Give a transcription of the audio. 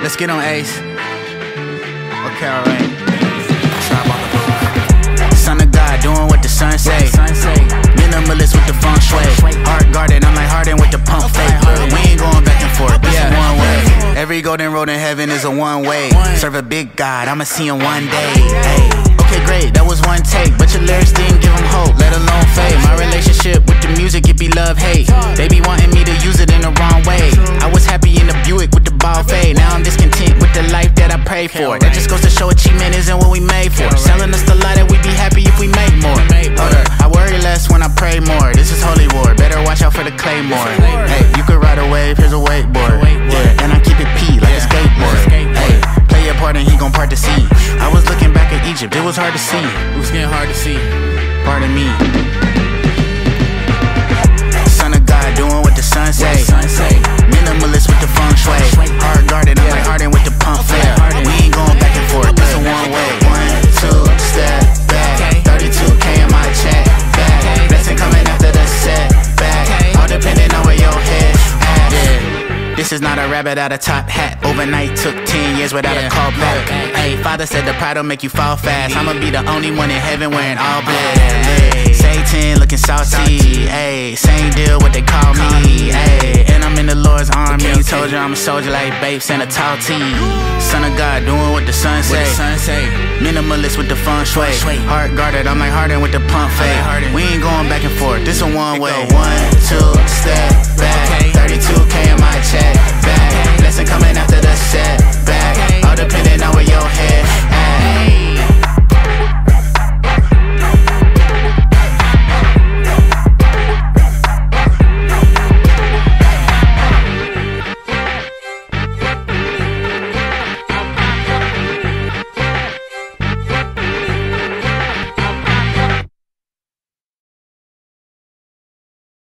Let's get on Ace. Okay, alright. Son of God, doing what the sun say. Minimalist with the feng shui. Heart guarded, I'm like Harden with the pump fake. We ain't going back and forth. This is one way. Every golden road in heaven is a one way. Serve a big God, I'ma see him one day. Hey. Okay, great, that was one take, but your lyrics didn't Now I'm discontent with the life that I pray for. That just goes to show achievement isn't what we made for. Selling us the lie that we'd be happy if we make more. Hold up, I worry less when I pray more. This is holy war, better watch out for the claymore. Hey, you could ride a wave, here's a wakeboard. Yeah, and I keep it P like a skateboard. Hey, play your part and he gon' part the sea. I was looking back at Egypt, it was hard to see. It was getting hard to see. Pardon me. This is not a rabbit out of top hat. Overnight took 10 years without a call back. Hey, father said the pride will make you fall fast. I'ma be the only one in heaven wearing all black. Oh, hey, Satan looking salty. Hey, same deal what they call me. Hey, and I'm in the Lord's army. Told you I'm a soldier like Babes and a tall T. Son of God, doing what the sun say. Minimalist with the feng shui. Heart guarded, I'm like Harden with the pump fake. We ain't going back and forth. This a one way. One, two, step.